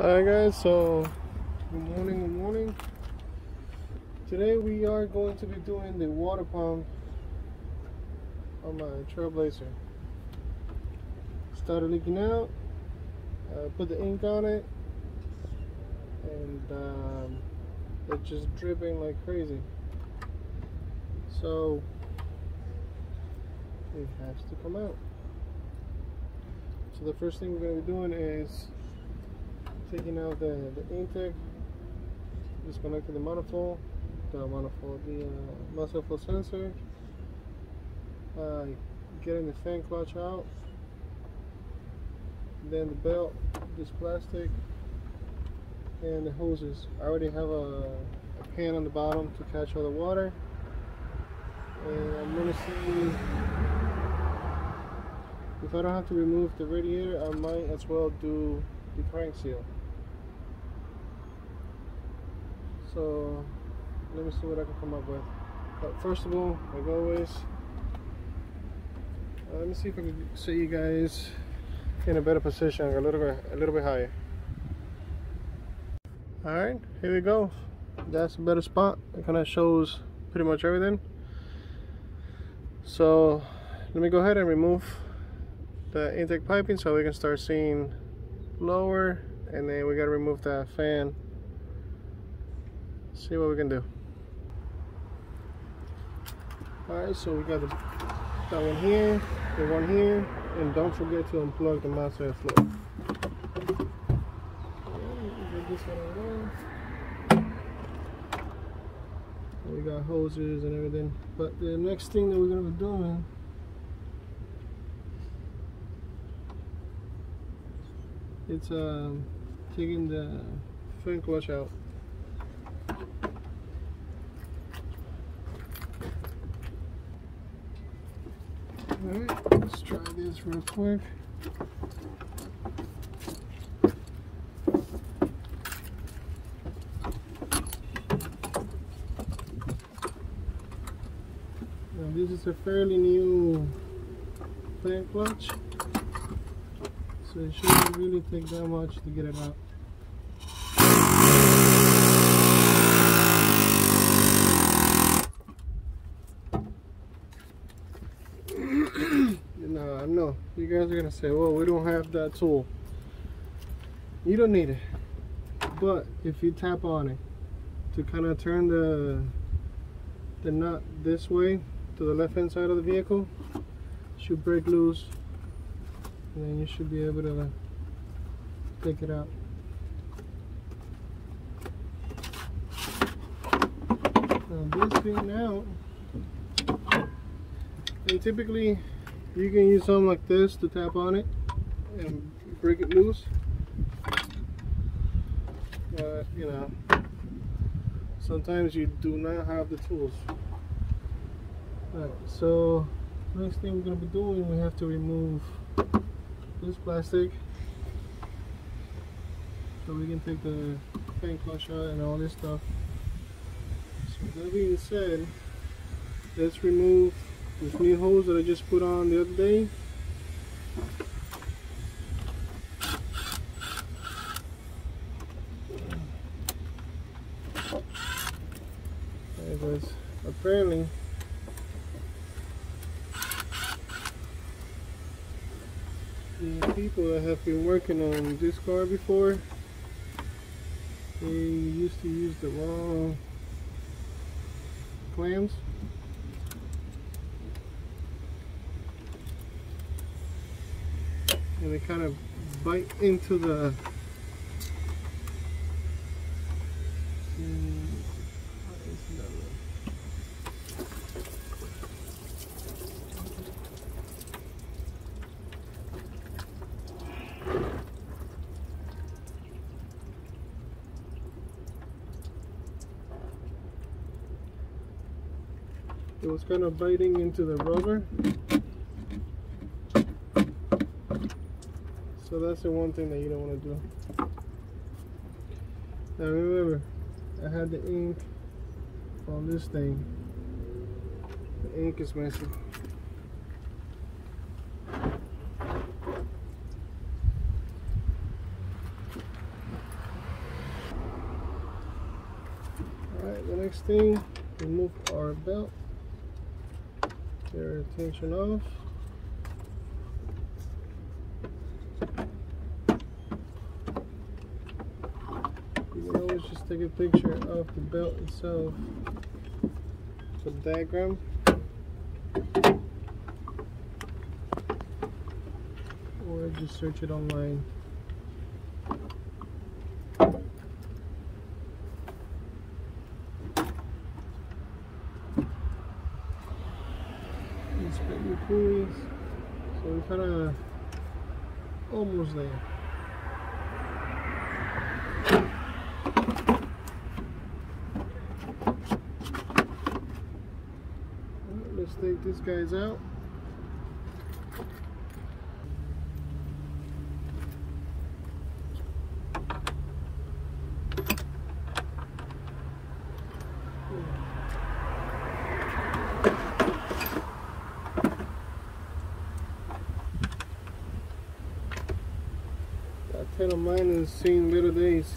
Alright guys, so good morning, good morning. Today we are going to be doing the water pump on my Trailblazer. Started leaking out, uh, put the ink on it, and um, it's just dripping like crazy. So it has to come out. So the first thing we're going to be doing is taking out the, the intake, disconnecting the manifold, the manifold, the uh, muzzle flow sensor, uh, getting the fan clutch out, then the belt, this plastic, and the hoses. I already have a, a pan on the bottom to catch all the water, and I'm gonna see if I don't have to remove the radiator, I might as well do the crank seal. So let me see what I can come up with. But first of all, like always, uh, let me see if I can see you guys in a better position, a little bit, a little bit higher. All right, here we go. That's a better spot. It kind of shows pretty much everything. So let me go ahead and remove the intake piping so we can start seeing lower and then we got to remove that fan see what we can do. Alright, so we got the, that one here, the one here, and don't forget to unplug the master flow. We got hoses and everything. But the next thing that we're gonna be doing it's um, taking the fan clutch out. Let's try this real quick. Now this is a fairly new fan clutch, so it shouldn't really take that much to get it out. no, I know. You guys are gonna say, well, we don't have that tool. You don't need it. But if you tap on it to kind of turn the the nut this way to the left hand side of the vehicle, should break loose and then you should be able to take it out. Now this being out, and typically you can use something like this to tap on it and break it loose. But you know, sometimes you do not have the tools. So next thing we're gonna be doing, we have to remove this plastic so we can take the clutch out and all this stuff. So that being said, let's remove this new hose that I just put on the other day. Because apparently the people that have been working on this car before they used to use the wrong clamps and they kind of bite into the it was kind of biting into the rubber So that's the one thing that you don't want to do. Now remember, I had the ink on this thing. The ink is messy. Alright, the next thing, remove our belt. Tear tension off. Take a picture of the belt itself. So diagram. Or just search it online. Inspect your pulleys. So we're kind of almost there. Let's these guys out. That ten of mine seeing better days.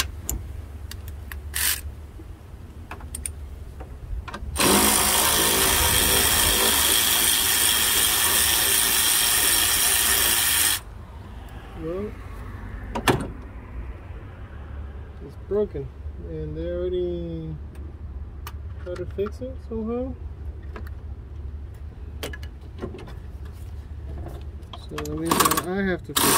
Well, it's broken, and they already tried fix. So that means I have to fix it.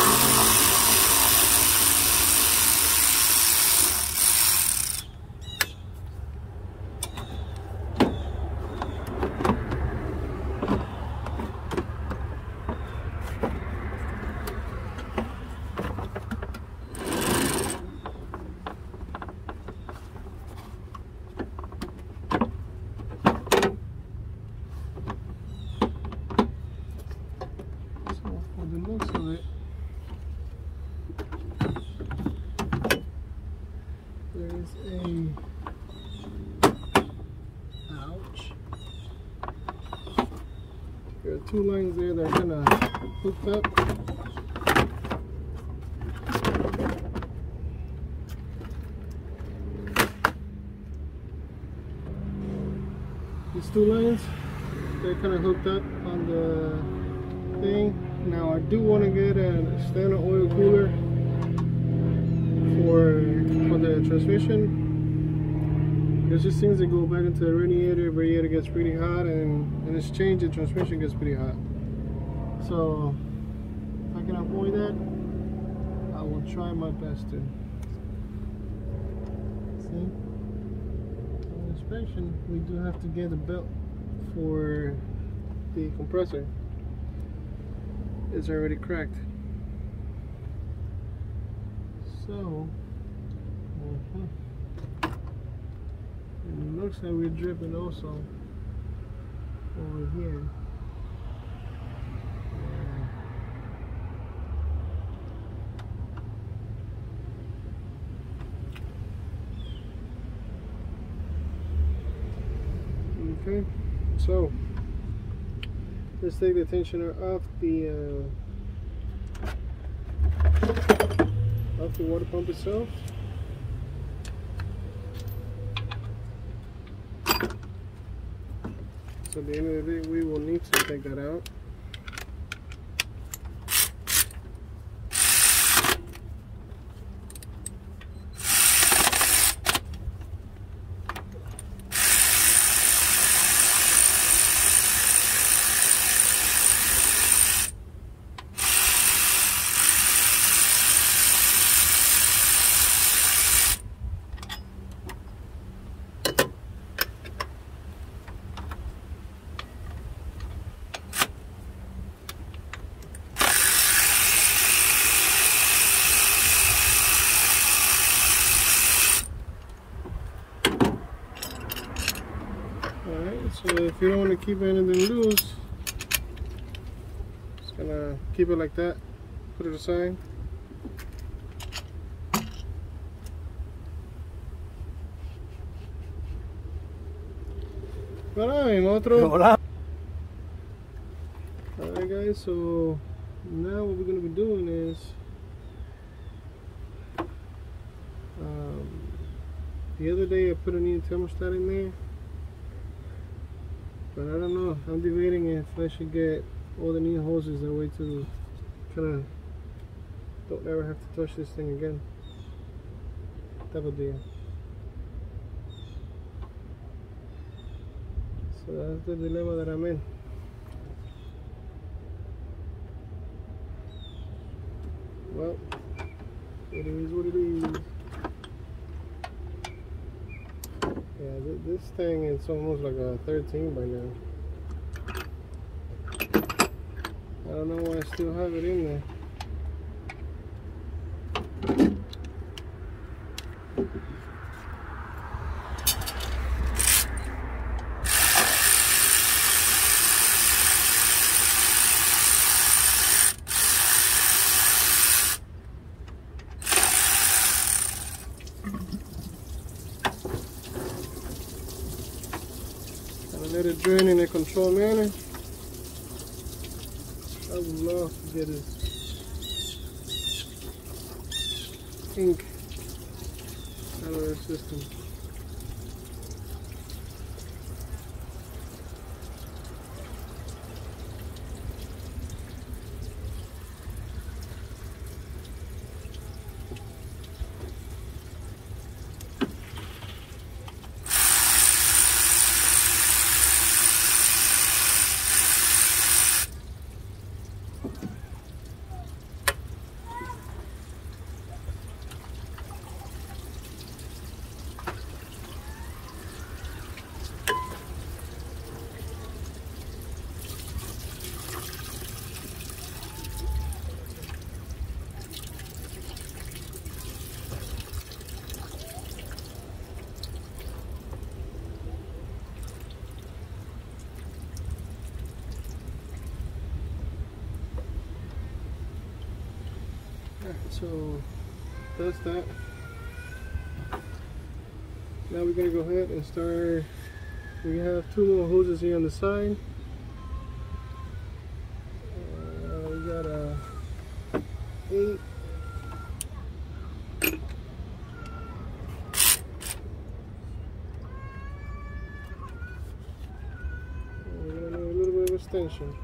So for the looks of it, there is a ouch. There are there that are kind of hooked up. These two lines, they're kind of hooked up on the thing. Now I do want to get a standard oil cooler for for the transmission. Because just things that go back into the radiator, radiator gets pretty hot, and in exchange the transmission gets pretty hot. So if I can avoid that, I will try my best to. See, on inspection, we do have to get a belt for the compressor It's already cracked. So, uh-huh. and it looks like we're dripping also over here. Okay, so let's take the tensioner off the uh, off the water pump itself. So at the end of the day, we will need to take that out. If you don't want to keep anything loose, just gonna keep it like that, put it aside. Otro. Hola. Alright guys, so now what we're gonna be doing is um, The other day I put a new thermostat in there. But I don't know. I'm debating if I should get all the new hoses that way to kind of don't ever have to touch this thing again. Of deal. So that's the dilemma that I'm in. Well, it is what it is. Yeah, th this thing is almost like a 13 by now. I don't know why I still have it in there. let it drain in a controlled manner. I would love to get this ink out of the system. so that's that now we're gonna go ahead and start. We have two more hoses here on the side. Uh, we got a eight. We're a little bit of extension.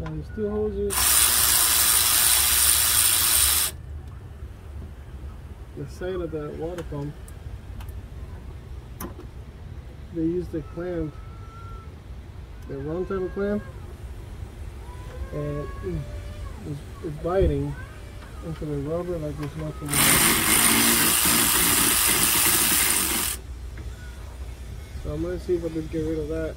Now these two hoses the side of the water pump they use the clamp the wrong type of clamp and it's, biting into the rubber like there's nothing so I'm gonna see if I can get rid of that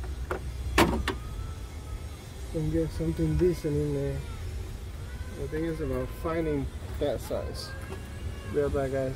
and get something decent in there. The thing is about finding that size right back, guys.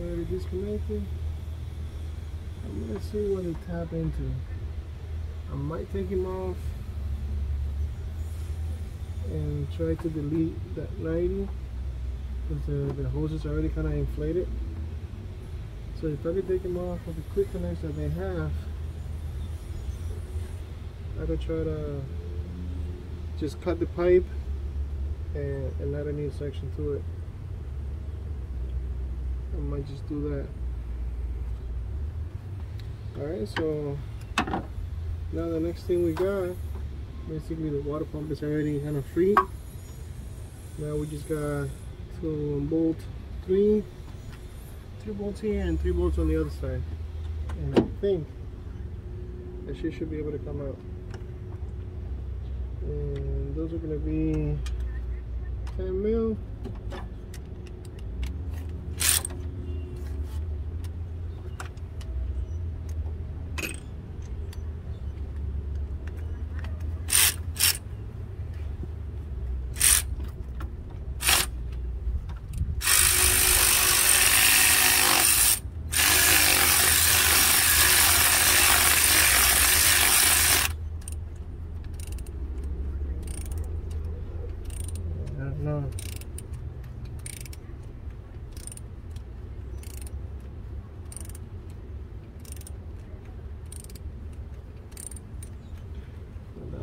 already disconnected. I'm gonna see what it tap into. I might take him off and try to delete that 90 because the, the hose is already kind of inflated. So if I could take him off of the quick connects that they have, I could try to just cut the pipe and, and add a new section to it. I might just do that. Alright, so now the next thing we got, basically the water pump is already kind of free. Now we just got to bolt three, three bolts here and three bolts on the other side. And I think that she should be able to come out. And those are going to be 10 mil.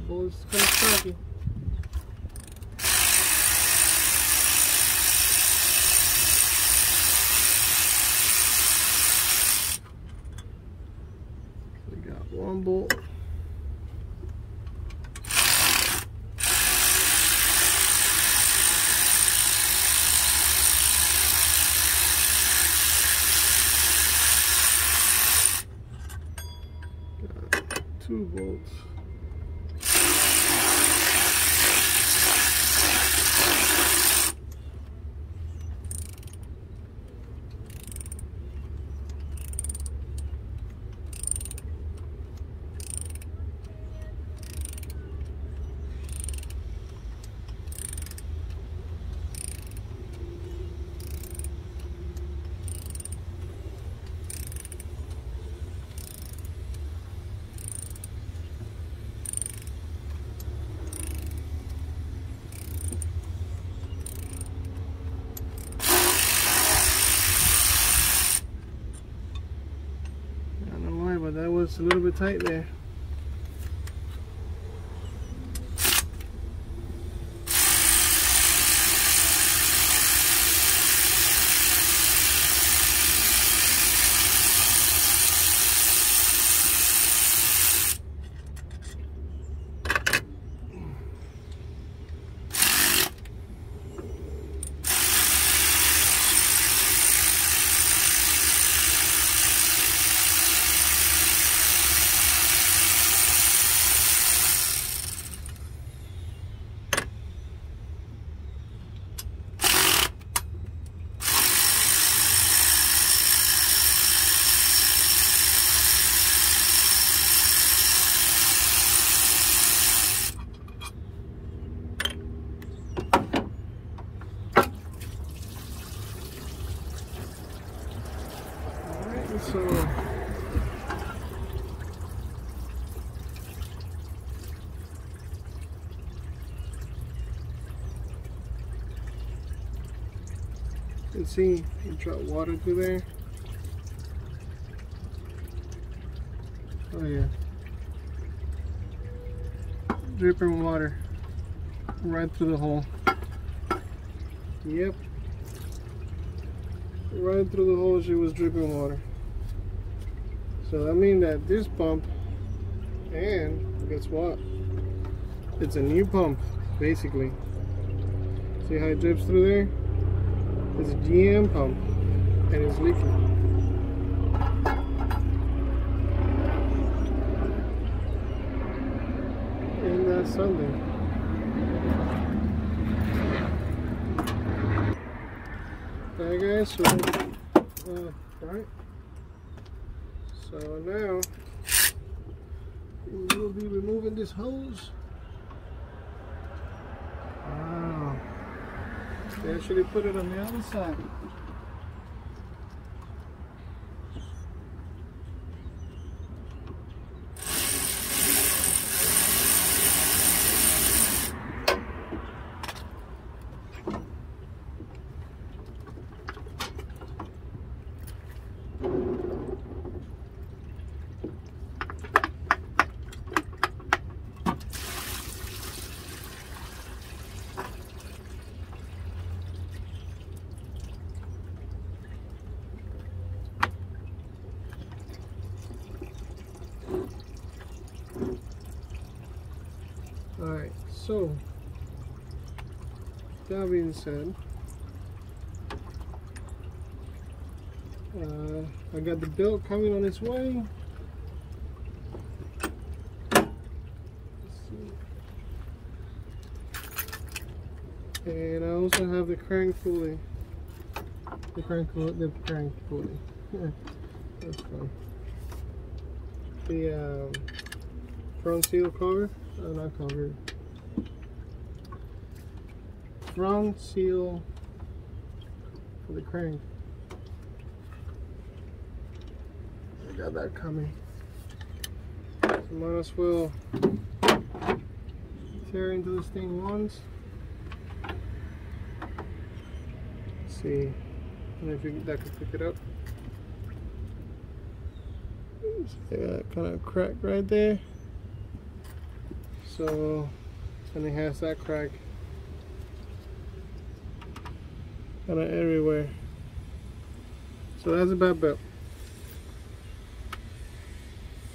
bullet's kind of stocky. We got one bolt. Got two bolts. I don't know was a little bit tight there. Can see you drop water through there. Oh yeah. Dripping water right through the hole. Yep. Right through the hole she was dripping water. So that means that this pump and guess what? It's a new pump, basically. See how it drips through there? It's a GM pump and it's leaking. And that's something. Alright guys, so uh, right. So now we will be removing this hose. Actually put it on the other side. Alright, so that being said, uh, I got the belt coming on its way. And I also have the crank pulley. The crank pulley, the crank pulley. That's fine. The um, front seal cover. Oh, not covered. Front seal for the crank. I got that coming. So might as well tear into this thing once. see if you, that can pick it up. See that kind of crack right there. so and it has that crack kind of everywhere. So that's a bad belt.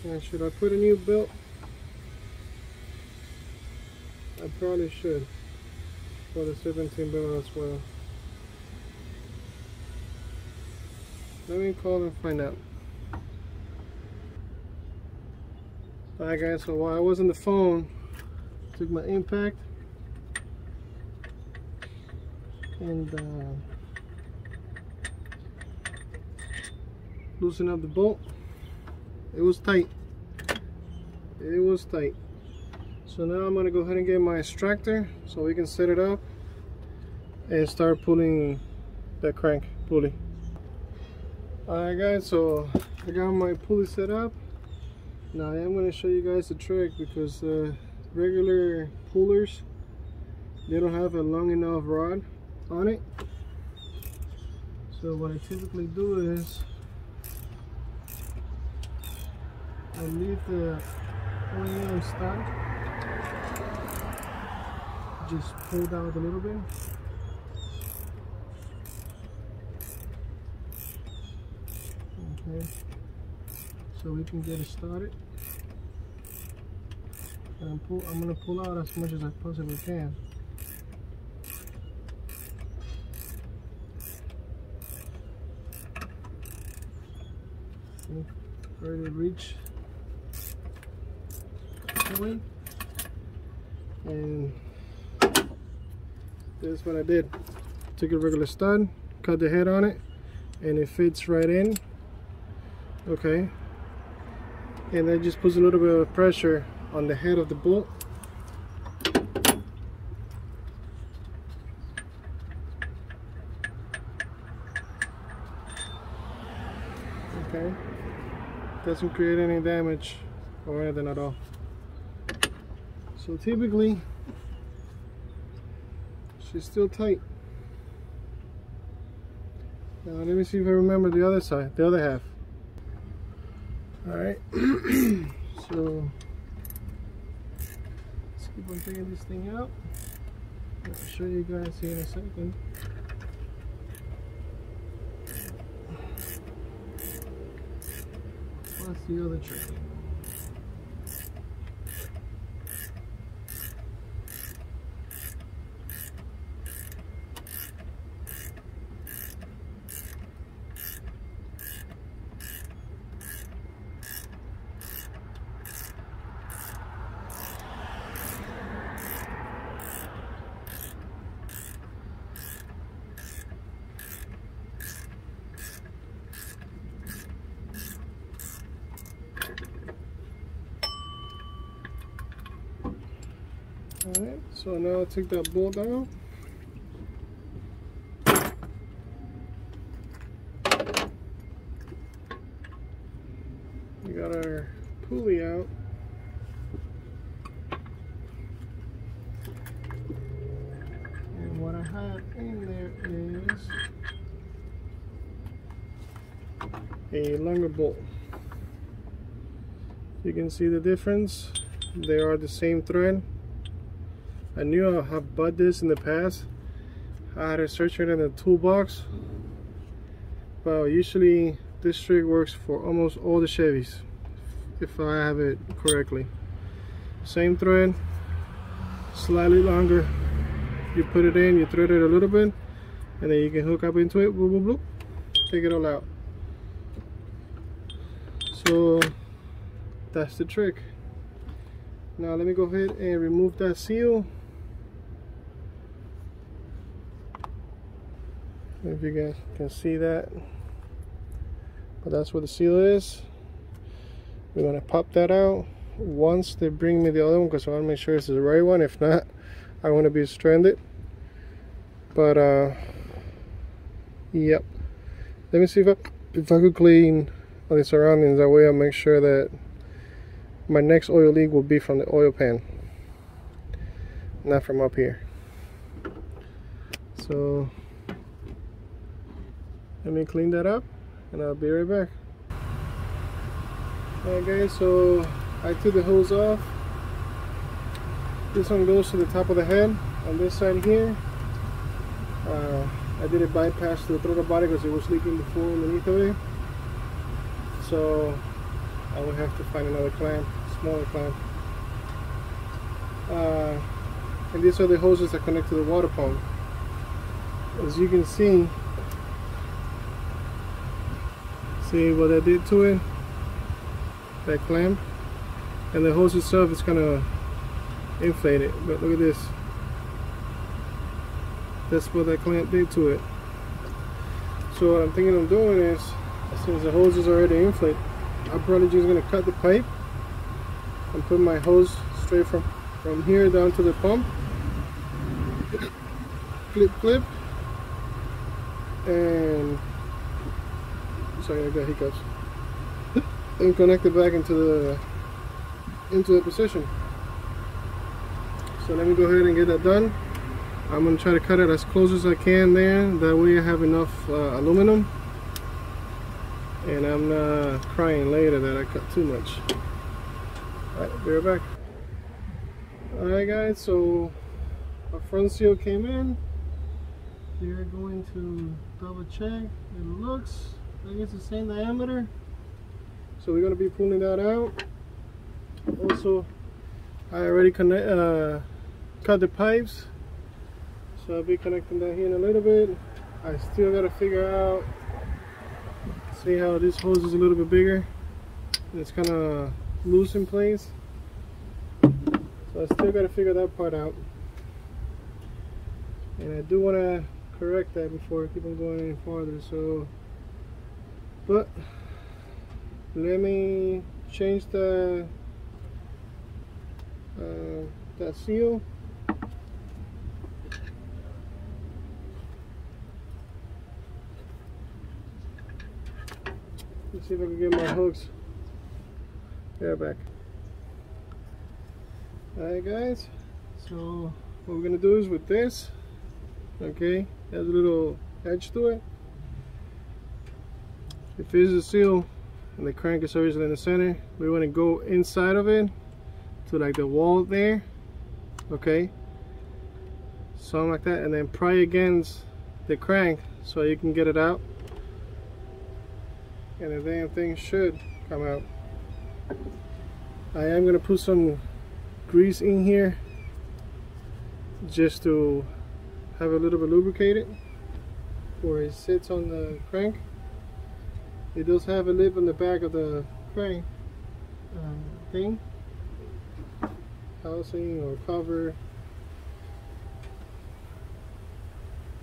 And should I put a new belt? I probably should. For the 17 belt as well. Let me call and find out. Alright guys, so while I was on the phone, took my impact and uh, loosen up the bolt. It was tight. It was tight. So now I'm gonna go ahead and get my extractor so we can set it up and start pulling that crank pulley. Alright guys, so I got my pulley set up now I am going to show you guys a trick because uh, regular pullers they don't have a long enough rod on it so what I typically do is I leave the OEM stud just pulled out a little bit okay so we can get it started. And I'm, pull, I'm gonna pull out as much as I possibly can. Ready to reach point. And this is what I did. Took a regular stud, cut the head on it, and it fits right in. Okay, and that just puts a little bit of pressure on the head of the bolt okay doesn't create any damage or anything at all. So typically she's still tight. Now let me see if I remember the other side the other half. All right. So let's keep on taking this thing out. I'll show you guys here in a second what's the other trick Alright, now I take that bolt down. We got our pulley out. And what I have in there is a longer bolt. You can see the difference. They are the same thread. I knew I have bought this in the past. I had to search it in the toolbox. But usually this trick works for almost all the Chevys if I have it correctly. Same thread, slightly longer. You put it in, you thread it a little bit, and then you can hook up into it, bloop, bloop, bloop, take it all out. So that's the trick. Now let me go ahead and remove that seal. If you guys can see that. But that's where the seal is. We're gonna pop that out. Once they bring me the other one because I want to make sure this is the right one. If not I want to be stranded. But uh yep. Let me see if I, if I could clean all the surroundings. That way I'll make sure that my next oil leak will be from the oil pan not from up here. So let me clean that up and I'll be right back. Alright guys so I took the hose off. This one goes to the top of the head on this side here. Uh, I did a bypass to the throttle body because it was leaking before underneath of it. So I will have to find another clamp smaller clamp. Uh, and these are the hoses that connect to the water pump. As you can see see what I did to it that clamp. And the hose itself is kind of inflated but look at this. That's what that clamp did to it. So what I'm thinking of doing is since the hose is already inflated I'm probably just gonna cut the pipe and put my hose straight from from here down to the pump. Clip clip. And sorry I got hiccups. And connect it back into the into the position. So let me go ahead and get that done. I'm gonna try to cut it as close as I can there. That way I have enough uh, aluminum. And I'm not crying later that I cut too much. Alright be right back. Alright guys so our front seal came in. They're going to double check. It looks it's the same diameter. So we're going to be pulling that out. Also I already connect uh, cut the pipes. So I'll be connecting that here in a little bit. I still got to figure out see how this hose is a little bit bigger. It's kind of loose in place. So I still got to figure that part out. And I do want to correct that before I keep on going any farther so but let me change the uh, that seal. Let's see if I can get my hooks. There back. Alright guys. So what we're gonna do is with this okay has a little edge to it if this is a seal and the crank is obviously in the center. We want to go inside of it to like the wall there okay? Something like that and then pry against the crank so you can get it out. And the damn thing should come out. I am gonna put some grease in here just to have a little bit lubricated where it sits on the crank it does have a lip on the back of the crank um, thing. Housing or cover.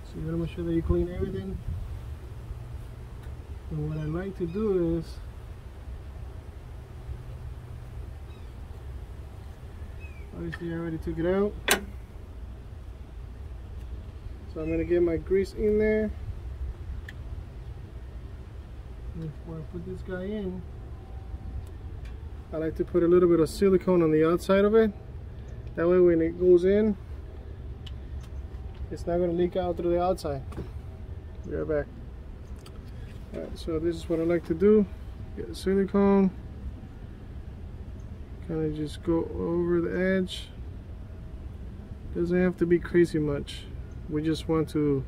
So you gotta make sure that you clean everything. And what I like to do is obviously I already took it out. So I'm going to get my grease in there before I put this guy in. I like to put a little bit of silicone on the outside of it. That way when it goes in it's not going to leak out through the outside. Be right back. Alright, so this is what I like to do. Get silicone. Kind of just go over the edge. Doesn't have to be crazy much. We just want to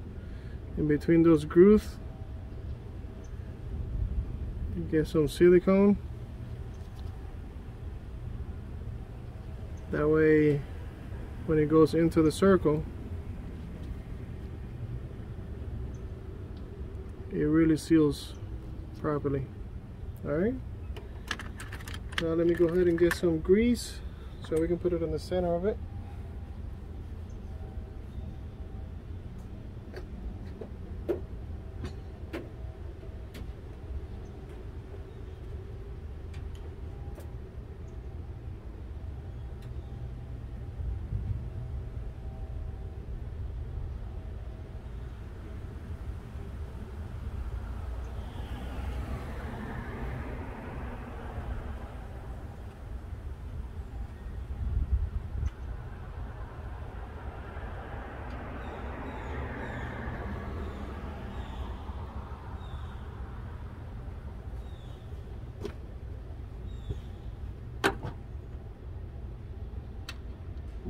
in between those grooves get some silicone. That way when it goes into the circle it really seals properly. All right? Now let me go ahead and get some grease so we can put it in the center of it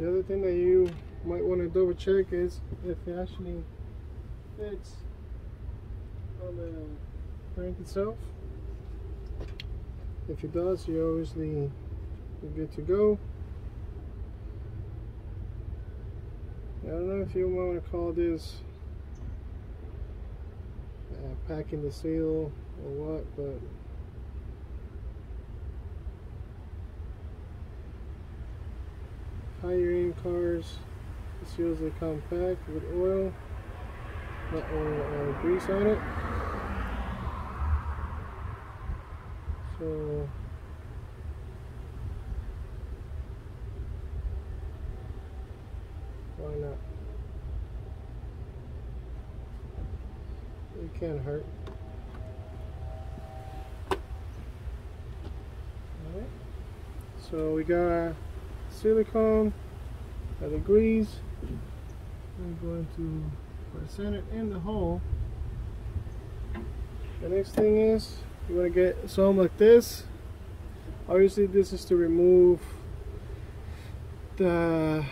The other thing that you might want to double check is if it actually fits on the crank itself. If it does, you're obviously you're good to go. I don't know if you want to call this uh, packing the seal or what, but higher end cars, they come packed with oil, not oil, uh, grease on it. So why not? It can't hurt. Alright. So we got silicone at the grease. I'm going to present it in the hole. The next thing is you want to get some like this. Obviously this is to remove the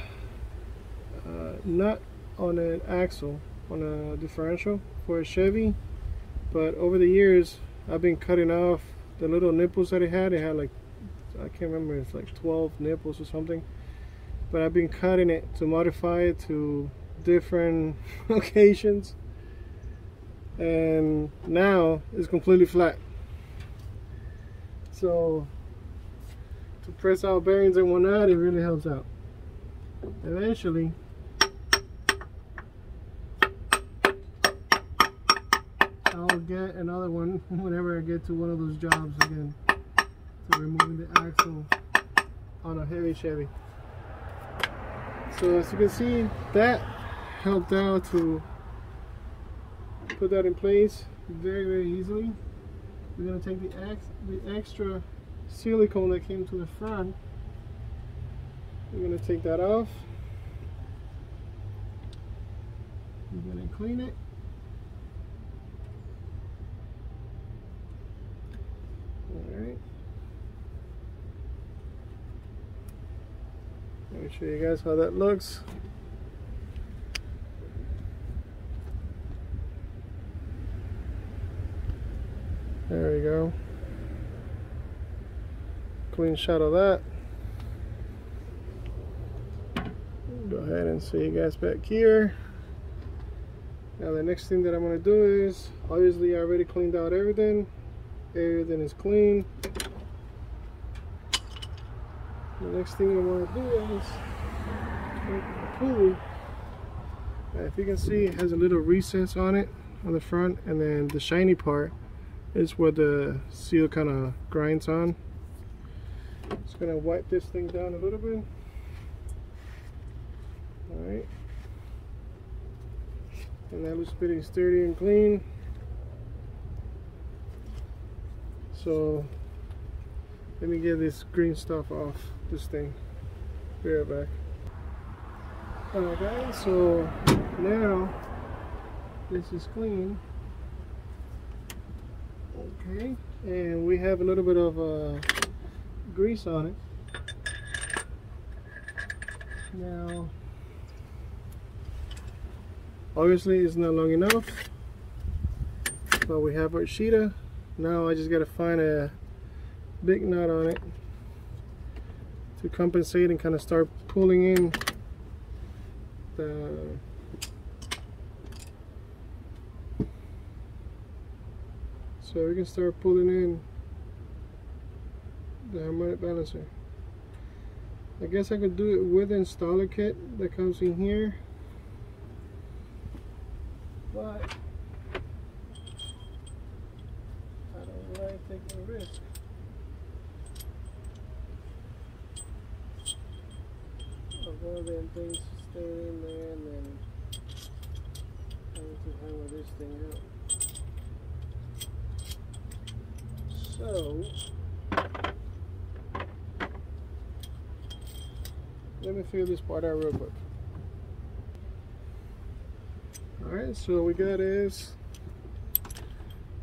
uh, nut on an axle on a differential for a Chevy but over the years I've been cutting off the little nipples that it had it had like I can't remember it's like 12 nipples or something. But I've been cutting it to modify it to different locations. And now it's completely flat. So to press out bearings and whatnot it really helps out. Eventually I'll get another one whenever I get to one of those jobs again to removing the axle on a heavy Chevy. So as you can see, that helped out to put that in place very, very easily. We're gonna take the, ex the extra silicone that came to the front. We're gonna take that off. We're gonna clean it. Alright. Let me show you guys how that looks. There we go. Clean shot of that. Go ahead and see you guys back here. Now the next thing that I'm going to do is, obviously I already cleaned out everything. Everything is clean. The next thing I want to do is the pulley. If you can see, it has a little recess on it on the front, and then the shiny part is where the seal kind of grinds on. Just gonna wipe this thing down a little bit. Alright. And that looks pretty sturdy and clean. So let me get this green stuff off this thing. Be right back. Alright guys, so now this is clean. Okay, and we have a little bit of uh, grease on it. Now, obviously it's not long enough, but we have our sheeta. Now I just got to find a big nut on it to compensate and kind of start pulling in the So we can start pulling in the harmonic balancer. I guess I could do it with the installer kit that comes in here. But I don't like taking a risk. All them things staying in there and then having to hammer this thing out. So, let me figure this part out real quick. Alright, so we got is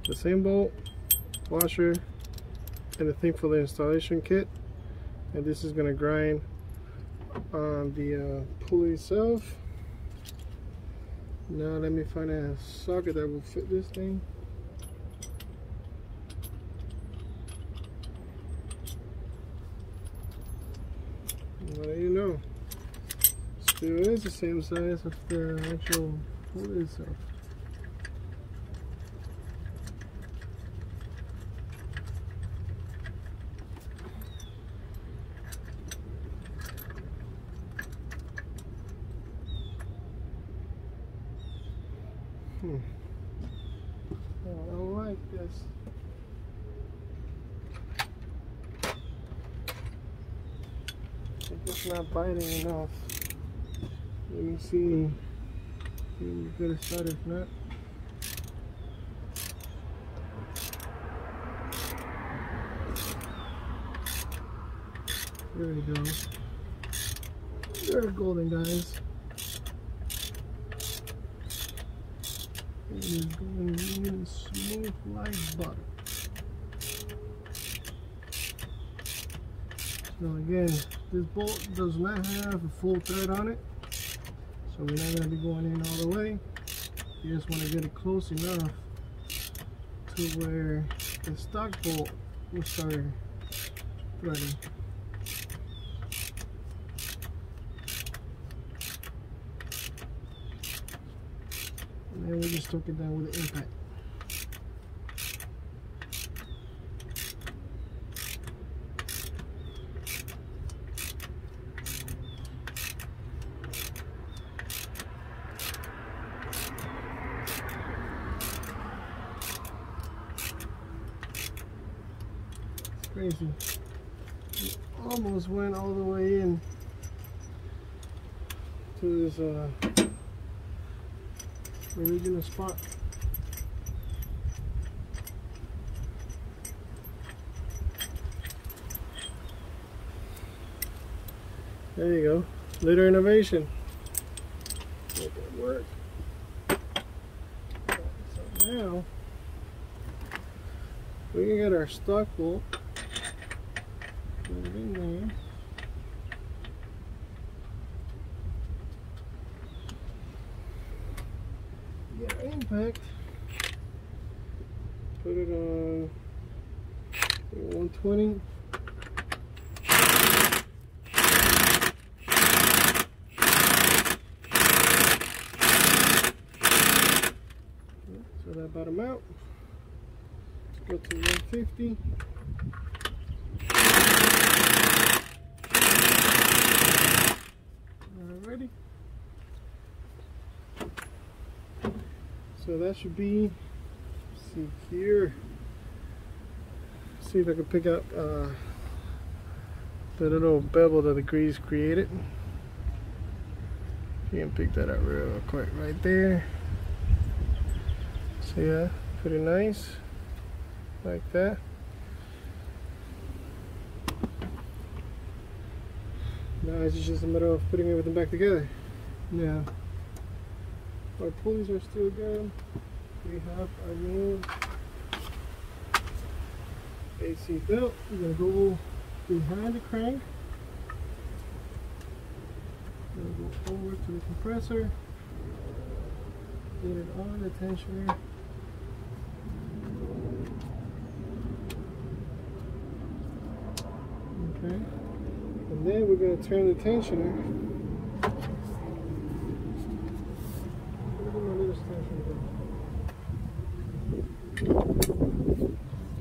the same bolt, washer, and the thing for the installation kit. And this is going to grind on the uh, pulley itself. Now let me find a socket that will fit this thing. Do you know? Still is the same size of the actual pulley itself. Hmm. I don't like this. It's not biting enough. Let me see. See we get a start if not. There we go. They're golden guys. It is going really smooth like butter. So again, this bolt does not have a full thread on it. So we're not going to be going in all the way. You just want to get it close enough to where the stock bolt will start threading. And then we just took it down with the impact. It's crazy. It almost went all the way in to this uh, spot. There you go. Litter innovation. Make it work. So now we can get our stock bolt. Put it in there. Get our impact. Put it on 120. So that bottom out. Let's go to 150. So that should be, see here. See if I can pick up uh, the little bevel that the grease created. You can pick that up real quick right there. So yeah, pretty nice, like that. Now it's just a matter of putting everything back together. Now, our pulleys are still good. We have our new AC belt. We're gonna go behind the crank. We're Gonna go over to the compressor. Get it on the tensioner. Okay. And then we're going to turn the tensioner. Where did my little tensioner go?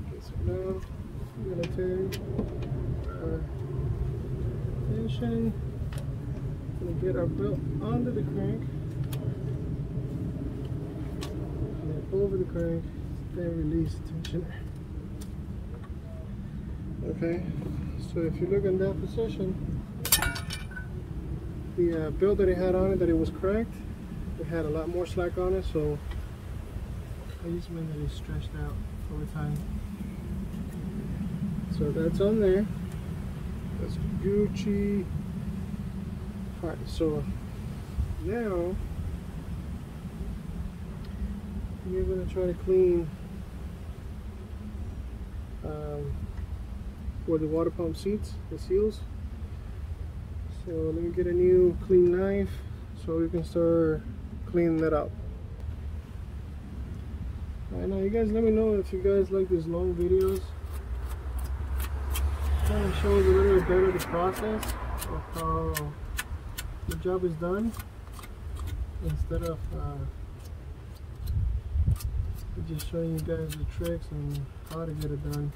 Okay, so now we're going to turn our tension. Going to get our belt under the crank. And crank, then release tensioner. Okay, so if you look in that position, the uh, build that it had on it, that it was cracked, it had a lot more slack on it, so I just meant that it stretched out over time. So that's on there. That's Gucci. Alright, so now we're gonna try to clean um, where the water pump seats, the seals. So let me get a new clean knife so we can start cleaning that up. I know you guys let me know if you guys like these long videos. Kind of shows a little bit better the process of how the job is done instead of uh, just showing you guys the tricks and how to get it done.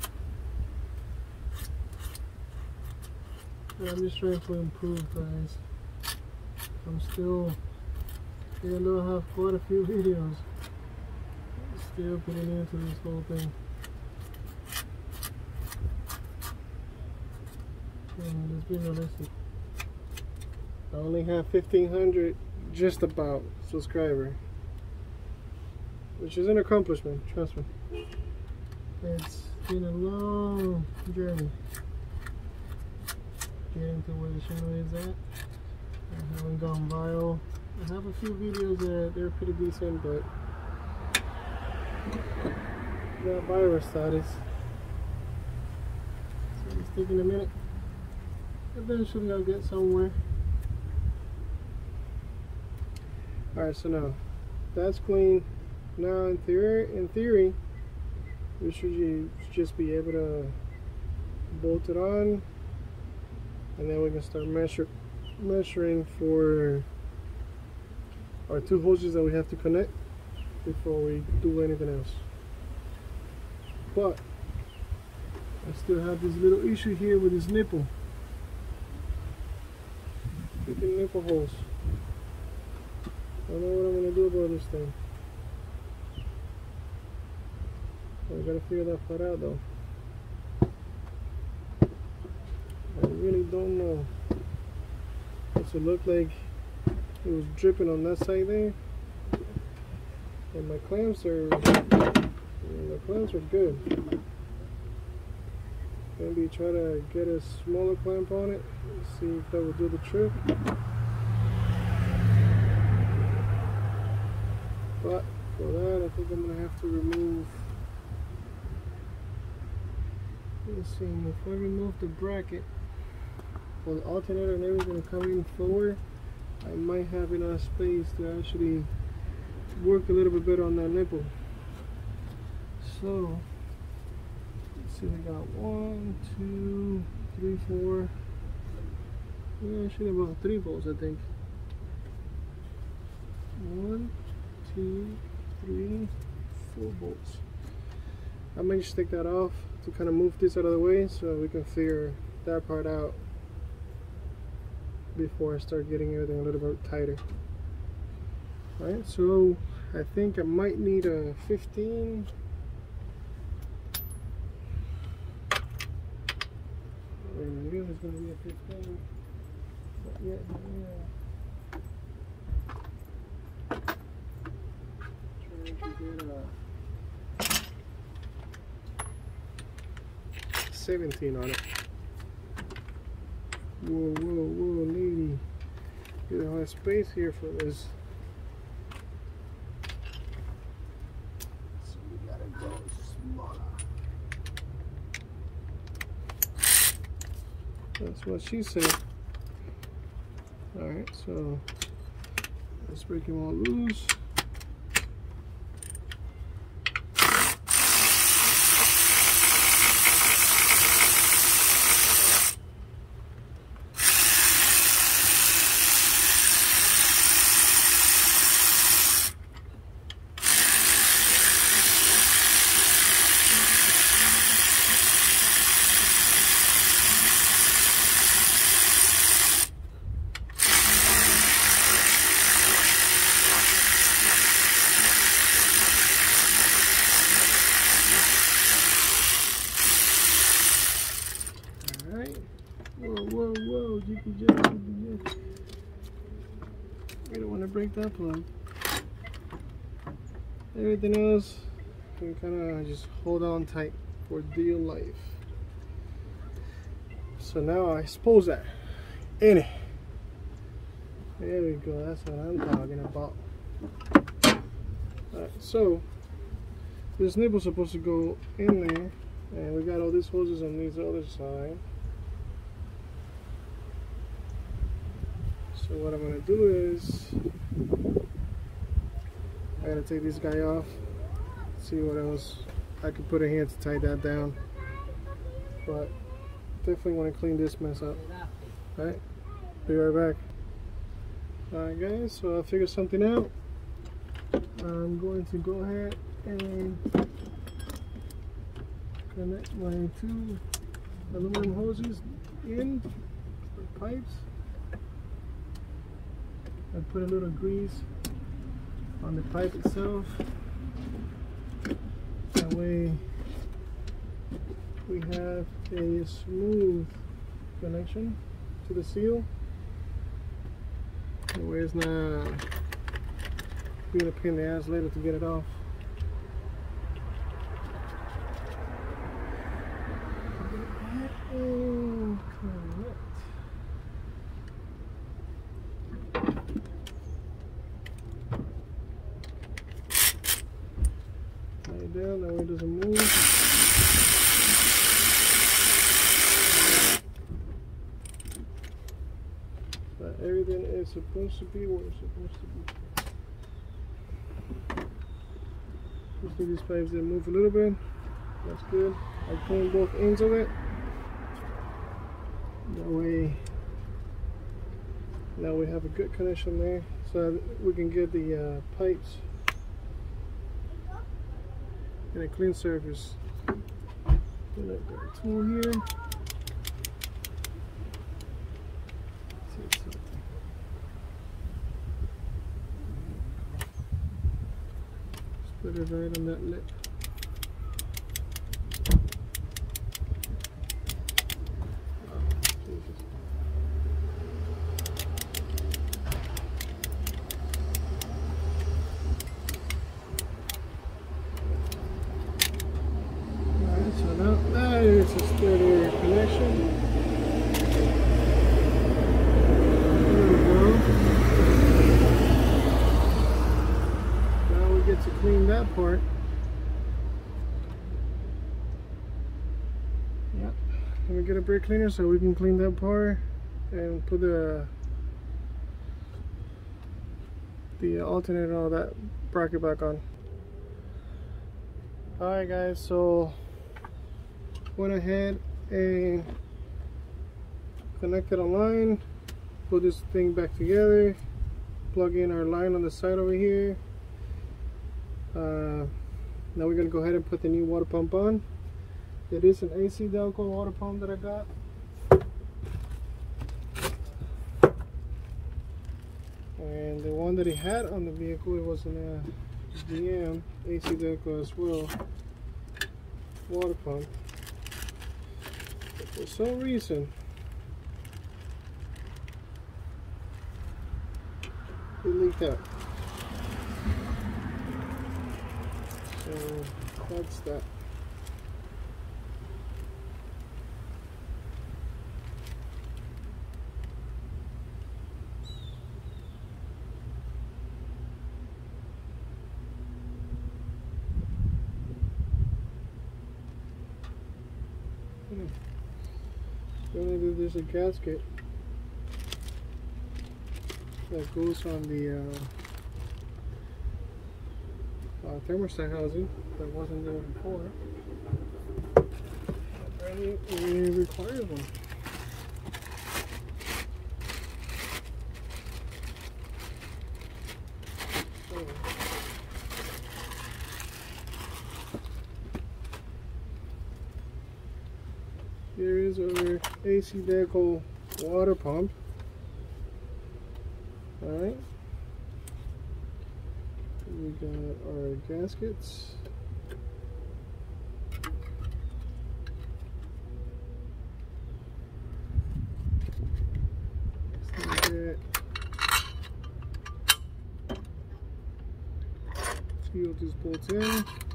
But I'm just trying to improve guys. I'm still, even though I have quite a few videos, still putting into this whole thing. And let's be realistic. I only have 1500 just about subscriber which is an accomplishment trust me. It's been a long journey. Getting to where the channel is at. I haven't gone viral. I have a few videos that they're pretty decent but that virus status so it's taking a minute. Eventually I'll get somewhere. Alright, so now that's clean. Now in theory, in theory, we should just be able to bolt it on and then we can start measure, measuring for our two hoses that we have to connect before we do anything else. But I still have this little issue here with this nipple. Freaking nipple holes. I don't know what I'm gonna do about this thing. I gotta figure that part out though. I really don't know. Does it look like it was dripping on that side there? And my clamps are, the clamps are good. Maybe try to get a smaller clamp on it, see if that will do the trick. But for that, I think I'm to have to remove, let's see, if I remove the bracket for the alternator and everything coming forward, I might have enough space to actually work a little bit better on that nipple. So, let's see, we got one, two, three, four, yeah, actually about three bolts, I think. One, two, three, four bolts. I might just take that off kind of move this out of the way so we can figure that part out before I start getting everything a little bit tighter. Alright, so I think I might need a 15 I knew it was going to be a 15 but yeah, yeah. 17 on it. Whoa, whoa, whoa, lady. You don't have space here for this. That's what she said. Alright, so let's break them all plug. Everything else, you kind of just hold on tight for dear life. So now I suppose that in it. There we go, that's what I'm talking about. Alright, so this nipple's supposed to go in there, and we got all these hoses on this other side. So what I'm gonna do is I gotta take this guy off, see what else I can put in here to tie that down. But definitely want to clean this mess up. Alright, be right back. Alright guys, so I figured something out. I'm going to go ahead and connect my two aluminum hoses in the pipes. I put a little grease on the pipe itself. That way we have a smooth connection to the seal. That way it's not being a pain in the ass later to get it off. And connect. Lay it down, that way it doesn't move. But everything is supposed to be where it's supposed to be. Just need these pipes to move a little bit. That's good. I clean both ends of it. That way, now we have a good connection there, so that we can get the uh, pipes in a clean surface. A good tool here. See if something- Just put it right on that lip. Oh, Jesus. Alright, so now that is a steady connection. There we go. Now we get to clean that part. Yep. Let me get a brake cleaner so we can clean that part and put the the alternator and all that bracket back on. Alright guys, so went ahead and connected a line, put this thing back together, plug in our line on the side over here. Uh, now we're gonna go ahead and put the new water pump on. It is an AC Delco water pump that I got. And the one that he had on the vehicle, it was an uh, GM AC Delco as well water pump. But for some reason, it leaked out. So that's that. Apparently there's a gasket that goes on the uh, uh, thermostat housing that wasn't there before. Apparently we require one. So, Here is AC Delco water pump. Alright. We got our gaskets. Fuel just bolts in.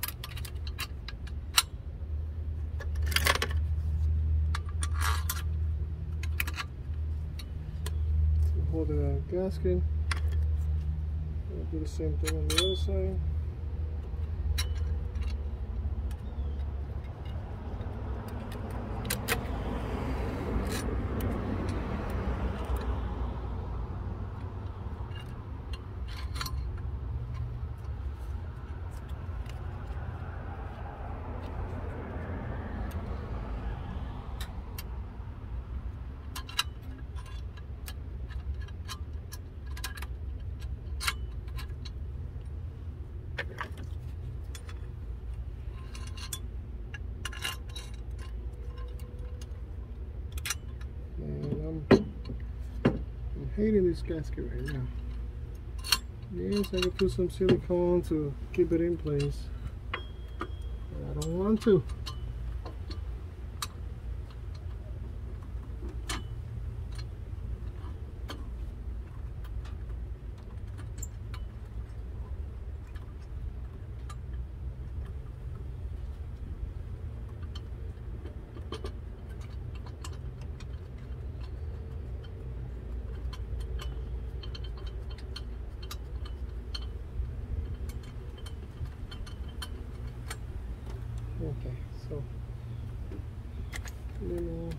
On gasket. I'll do the same thing on the other side. Hating this gasket right now. Yes, I could put some silicone to keep it in place. But I don't want to. Okay, so little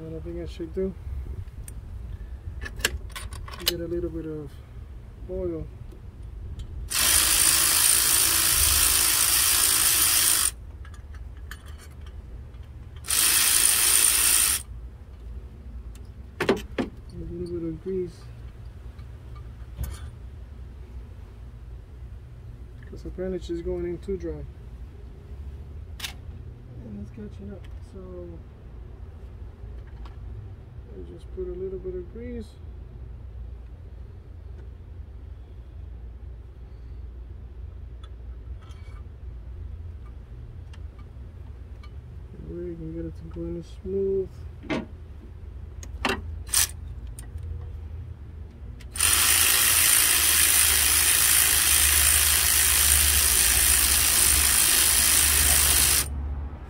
what I think I should do. Get a little bit of oil. A little bit of grease. Because apparently she's going in too dry. And it's catching up. So just put a little bit of grease. Way can get it to go in smooth.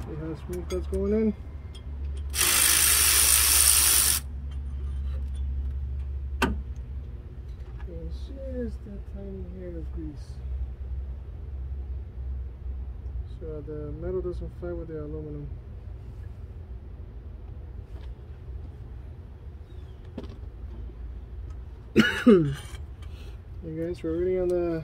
See how smooth that's going in? Just a tiny hair of grease. So the metal doesn't fight with the aluminum. hey guys, we're already on the.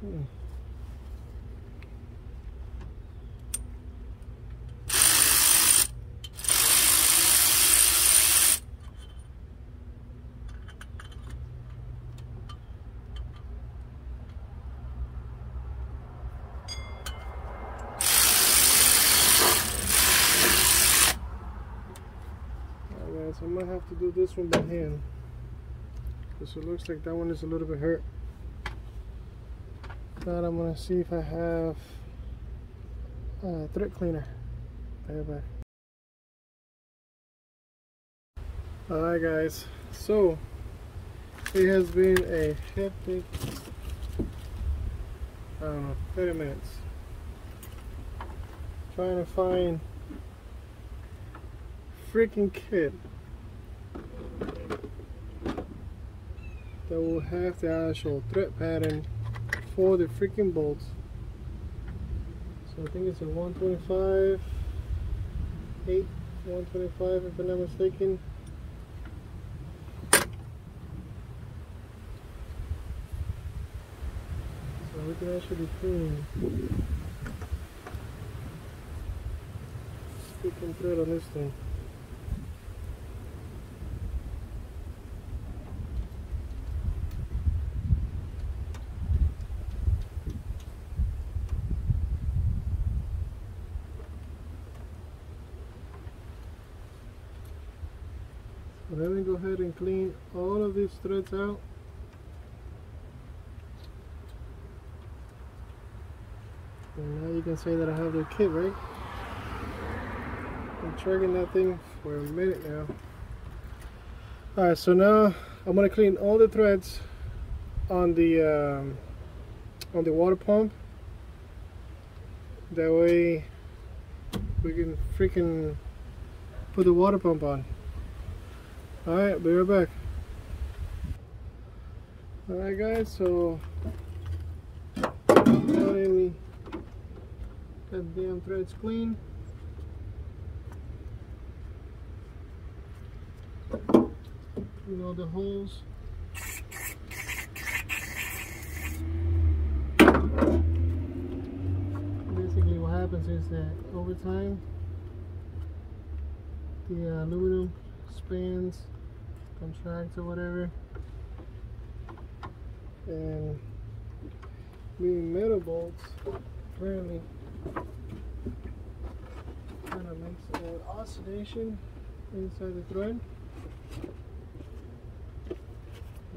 Hmm. Alright, so I might have to do this one by hand. Because it looks like that one is a little bit hurt. But I'm gonna see if I have a thread cleaner. Bye bye. Alright guys, so it has been a hectic I don't know, 30 minutes trying to find freaking kit that will have the actual thread pattern for the freaking bolts. So I think it's a 125, 8, 125 if I'm not mistaken. So we can actually clean freaking thread on this thing. So let me go ahead and clean all of these threads out. And now you can say that I have the kit, right? Been tracking that thing for a minute now. all right so now I'm gonna clean all the threads on the um, on the water pump that way we can freaking put the water pump on all right be right back. All right guys so that damn threads clean. Clean all the holes. Basically what happens is that over time the uh, aluminum expands contracts or whatever. And being metal bolts apparently kind of makes an oscillation inside the thread.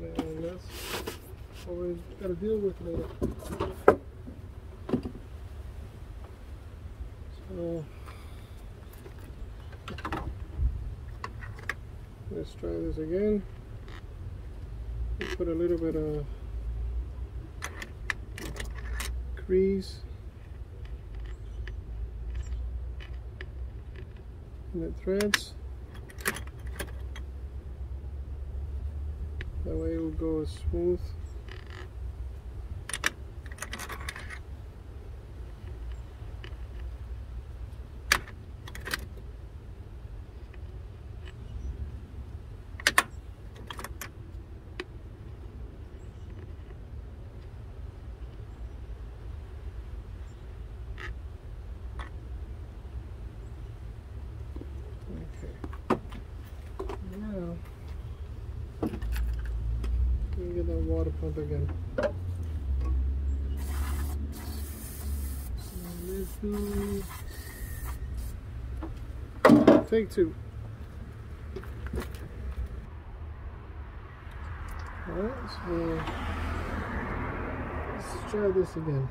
And that's what we got to deal with later. So let's try this again. Put a little bit of crease. In the threads. That way it will go smooth Okay. Now, let me get that water pump again. And Let's do take two. Alright, so let's try this again.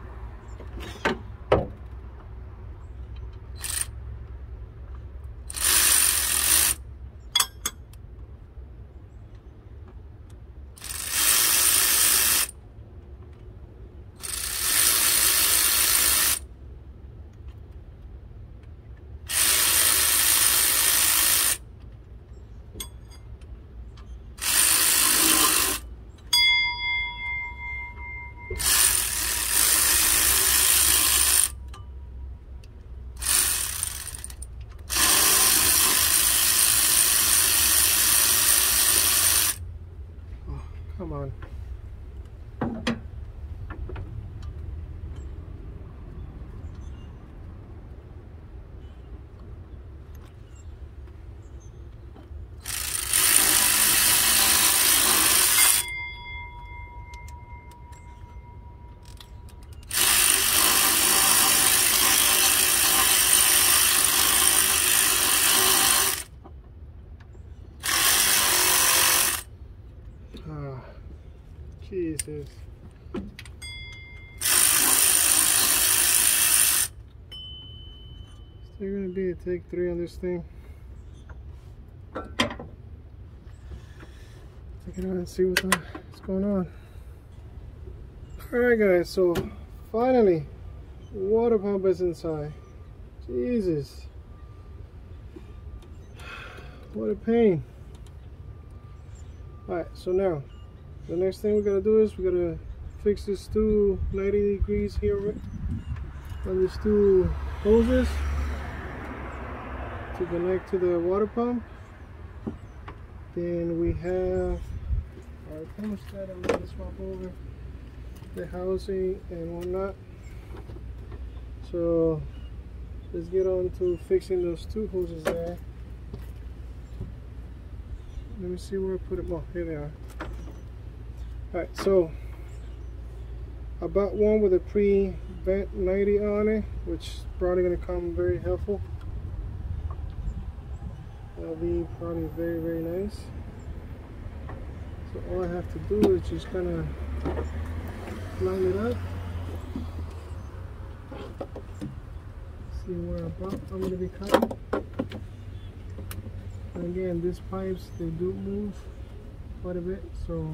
Oh, come on. Ah, Jesus. Is there gonna be a take three on this thing? Take it out and see what's going on. Alright guys, so finally water pump is inside. Jesus. What a pain. Alright, so now the next thing we gotta do is we gotta fix this two 90 degrees here on these two hoses to connect to the water pump. Then we have our thermostat I'm gonna swap over the housing and whatnot. So let's get on to fixing those two hoses there. Let me see where I put them. Oh, here they are. Alright, so I bought one with a pre-bent 90 on it, which is probably going to come very helpful. That'll be probably very, very nice. So all I have to do is just kind of line it up. See where about I'm going to be cutting. And again, these pipes they do move quite a bit, so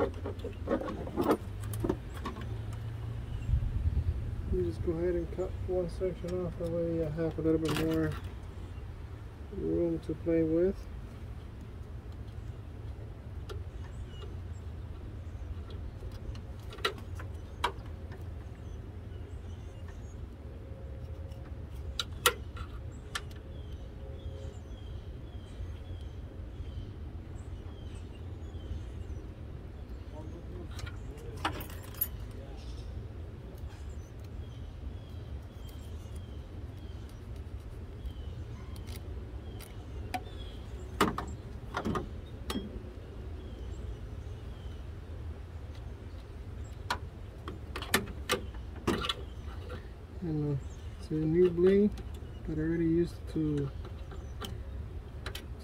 you just go ahead and cut one section off that way have a little bit more room to play with. and uh, it's a new blade that I already used to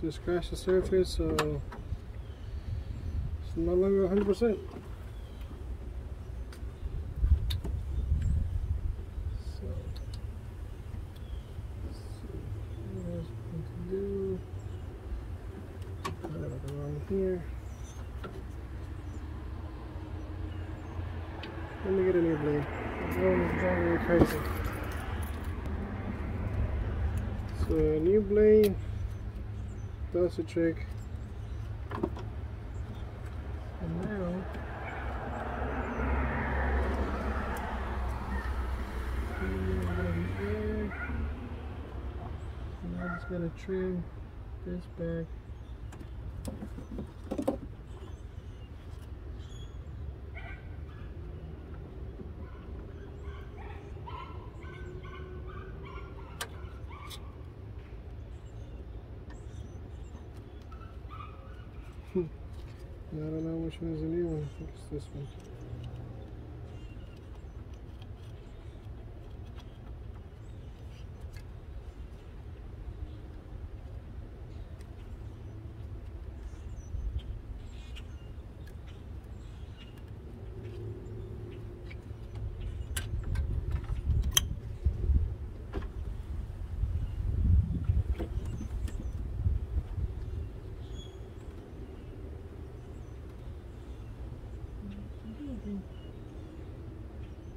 to scratch the surface so it's no longer 100% so let's see what I was going to do I got it wrong here let me get a new blade this one is driving me crazy. So a new blade does the trick. And now and I just gotta trim this back. I don't know which one is the new one. I think it's this one.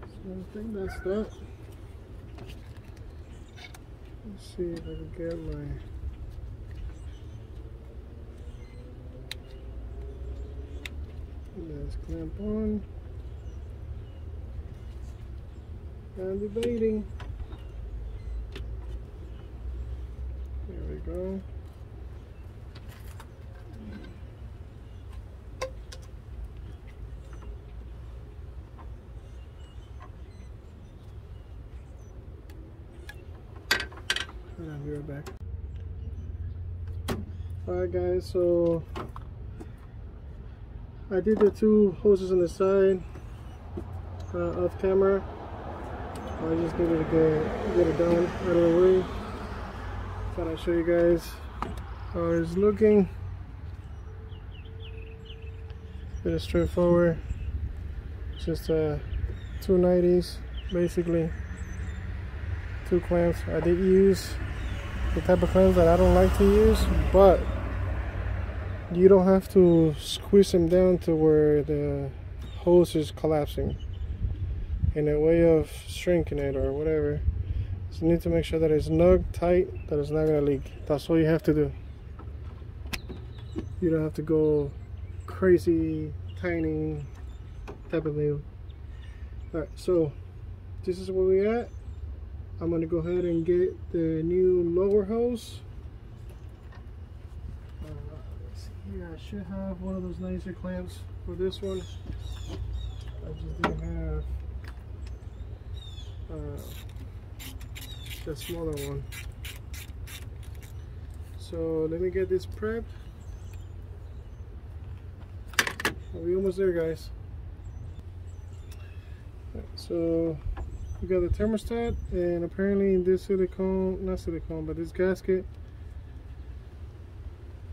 So I think that's that. Let's see if I can get my Let's clamp on. And debating. There we go. And I'll be right back. Alright guys, so I did the two hoses on the side uh, off camera. I just needed to get, get it done out of the way. Thought I'd show you guys how it's looking. Pretty straightforward. Just uh, two 90s basically. Two clamps. I did use the type of clamps that I don't like to use, but you don't have to squeeze them down to where the hose is collapsing in a way of shrinking it or whatever. So you need to make sure that it's snug, tight, that it's not gonna leak. That's all you have to do. You don't have to go crazy, tiny type of deal. Alright, so this is where we at. I'm gonna go ahead and get the new lower hose. Uh, here, I should have one of those nicer clamps for this one. I just didn't have uh, the smaller one. So let me get this prepped. Are we almost there, guys? So we got the thermostat, and apparently this silicone, not silicone, but this gasket,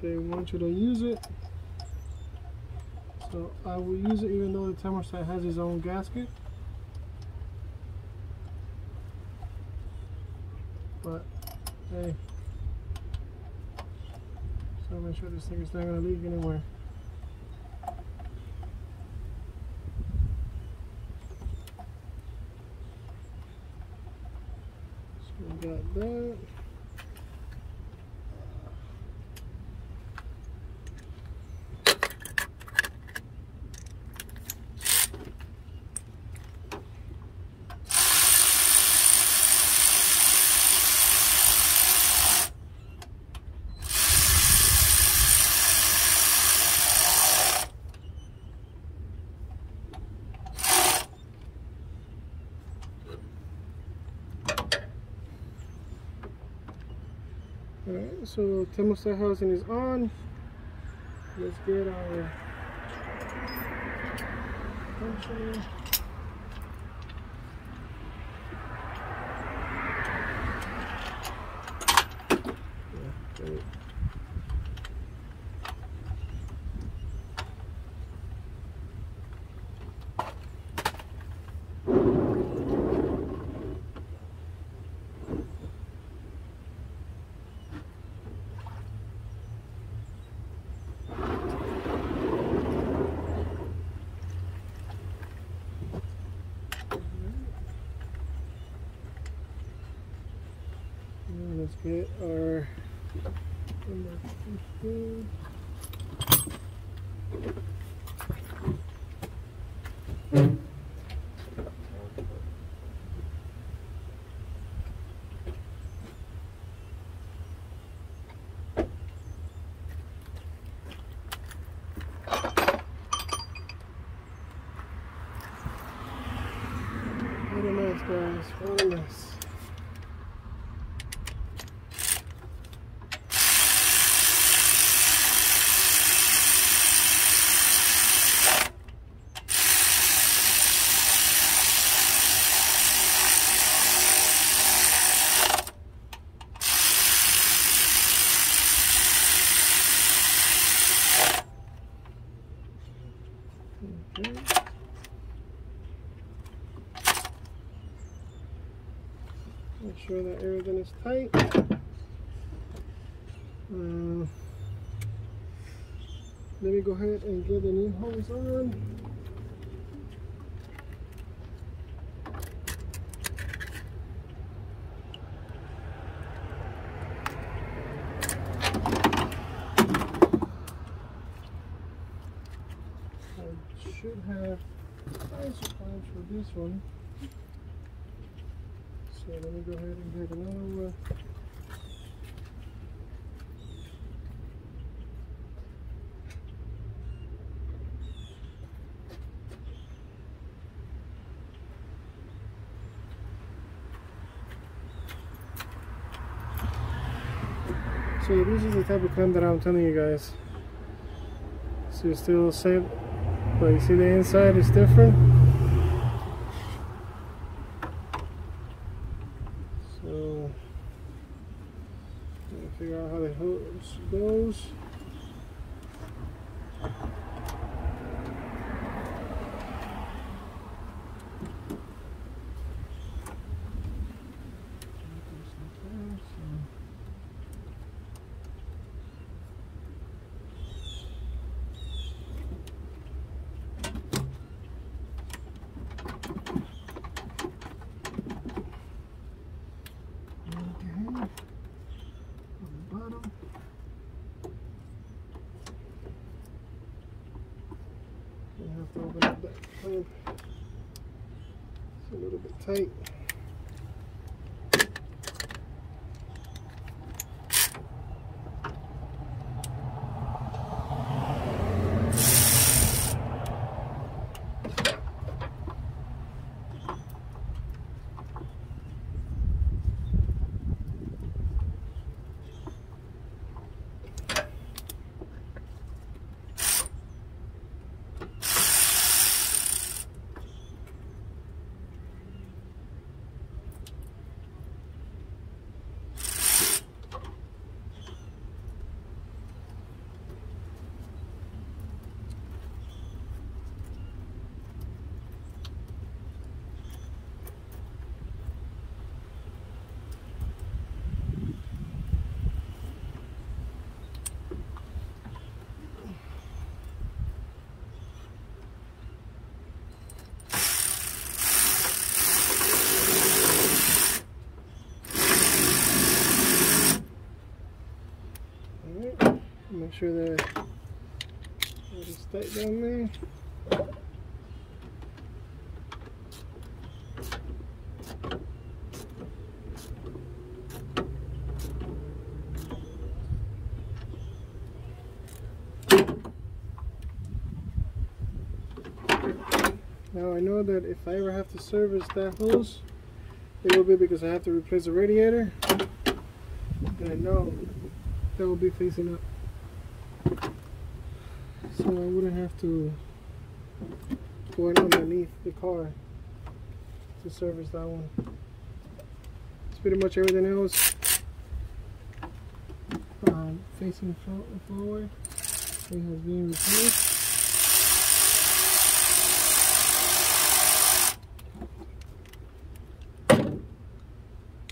they want you to use it. So I will use it even though the thermostat has its own gasket. But Hey. So make sure this thing is not gonna leak anywhere. So we got that. Alright, so thermostat housing is on. Let's get our function. Yeah, great. Now let's get our number 15. What a mess, guys. What a mess. Okay. Make sure that everything is tight. Um, let me go ahead and get the new hose on. I should have supplies for this one. Go ahead and get another. So this is the type of clamp that I'm telling you guys. So it's still the same, but you see the inside is different. Make sure it is tight down there. Now I know that if I ever have to service that hose, it will be because I have to replace the radiator. And I know that will be facing up. So I wouldn't have to go in underneath the car to service that one. It's pretty much everything else um, facing forward. It has been replaced.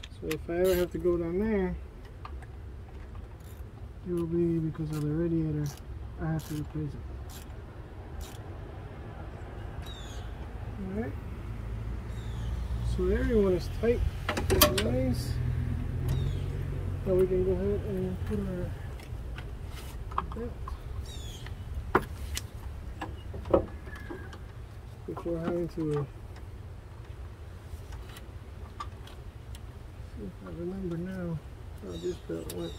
So if I ever have to go down there, it will be because of the radiator. I have to replace it. Alright. So everyone is tight. Nice. Now we can go ahead and put our belt before having to uh, see if I remember now how this belt went.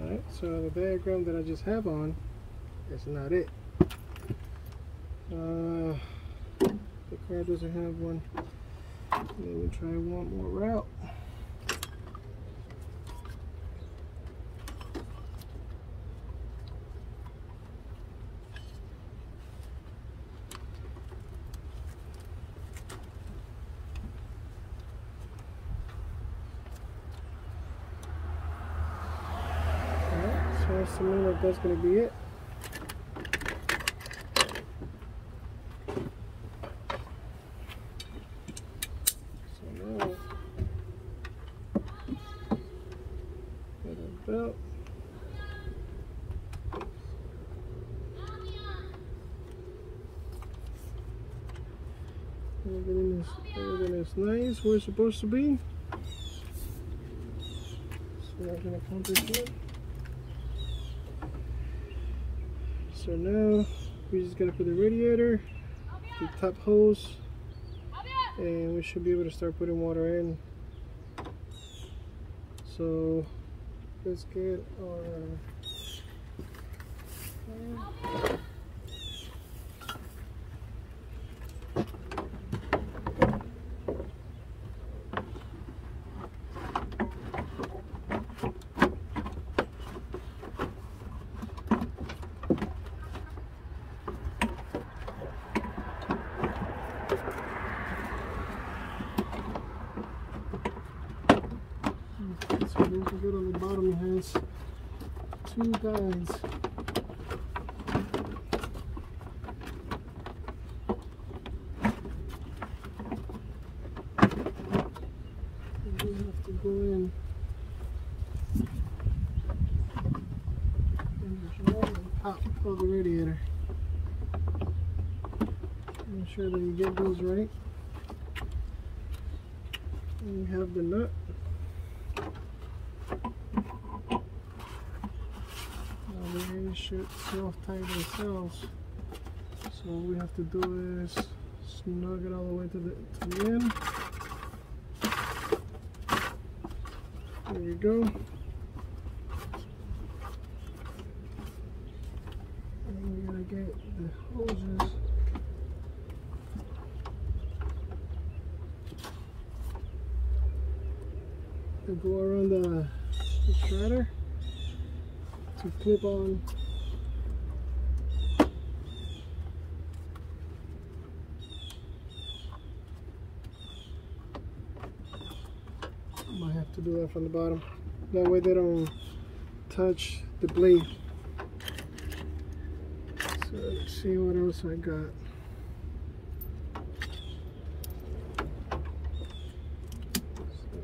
Alright, so the diagram that I just have on is not it. Uh, the car doesn't have one. Let me try one more route. Alright, so assuming that that's going to be it. So now, get a belt. Everything is, everything is nice where it's supposed to be. So I'm going to accomplish that. So now we just gotta put the radiator, the top hose, and we should be able to start putting water in. So let's get our So don't forget on the bottom it has two guides. And we have to go in and of the radiator. Make sure that you get those right. And you have the nut. Now the air should self-tighten themselves. So all we have to do is snug it all the way to the, to the end. There you go. And we gotta get the hoses. To go around the, the shredder to clip on might from the bottom. That way they don't touch the blade. So let's see what else I got so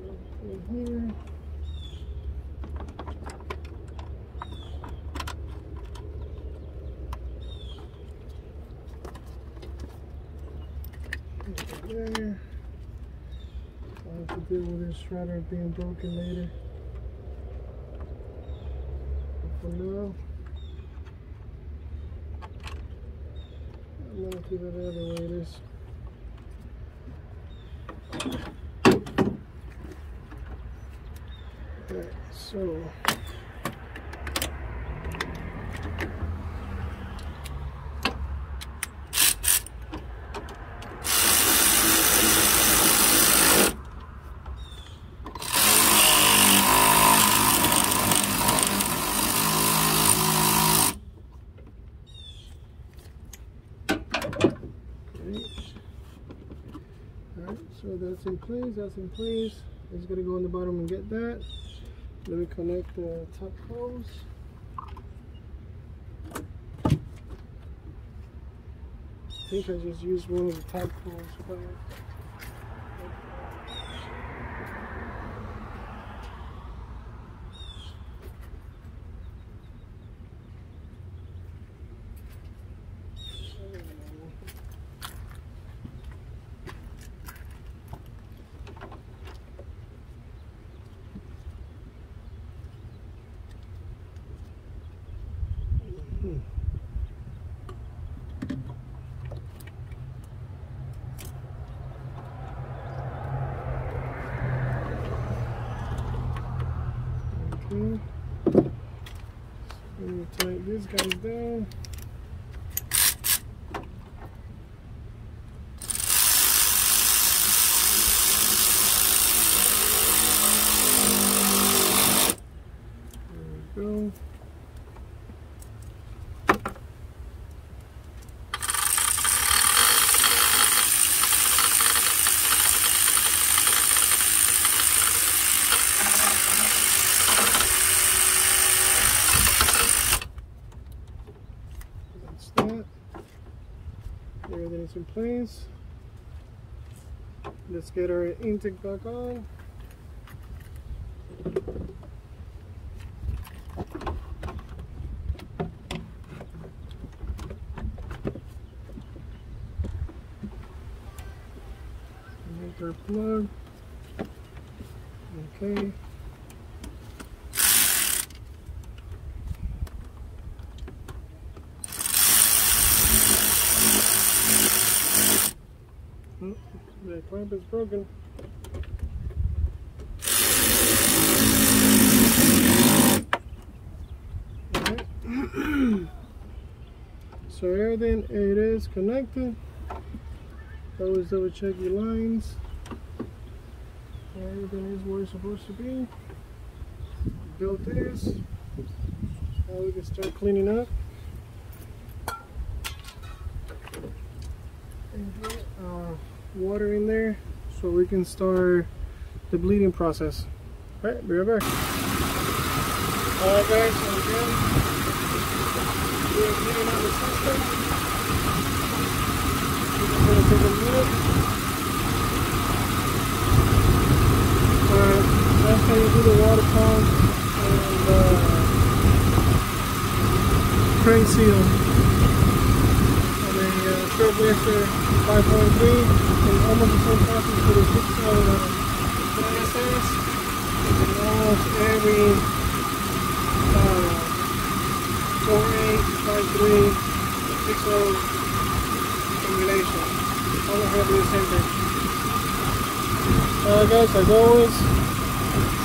in here. There. I'll have to deal with being broken later. But for now, I'm gonna keep it the way it is. Okay, so Great. Alright, so that's in place, that's in place. Just gotta go on the bottom and get that. Let me connect the top hose. I think I just used one of the top hose, but Okay. Let me tighten these guys down. There we go. That's that. Everything is in place. Let's get our intake back on. Make our plug. Okay. Oh, clamp is broken. So everything it is connected. Always double check your lines. Everything is where it's supposed to be. Built this. Now we can start cleaning up. and get uh, water in there so we can start the bleeding process. Alright, be right back. Alright guys, so again, we are bleeding on the system. Is going to take a minute. Alright, that's how you do the water pump and uh, crank seal Trailblazer 5.3 and almost the same process for the 6 uh, ISS and almost every uh, 4853 60 simulation. Them do the same thing. Alright guys, as always,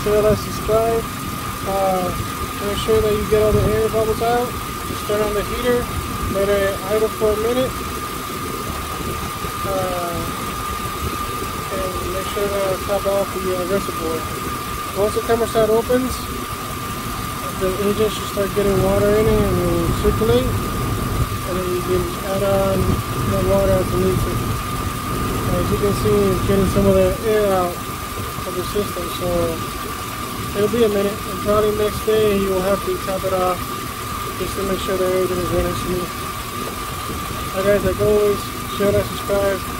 share, like, subscribe. Uh, make sure that you get all the air bubbles out. Just turn on the heater let it idle for a minute and make sure to top off the uh, reservoir. Once the thermostat opens, the engine should start getting water in it and it will circulate and then you can add on the water as it needs it. As you can see, it's getting some of the air out of the system, so it'll be a minute and probably next day you will have to top it off just to make sure that everything is running smooth. Alright guys, like always, share subscribe.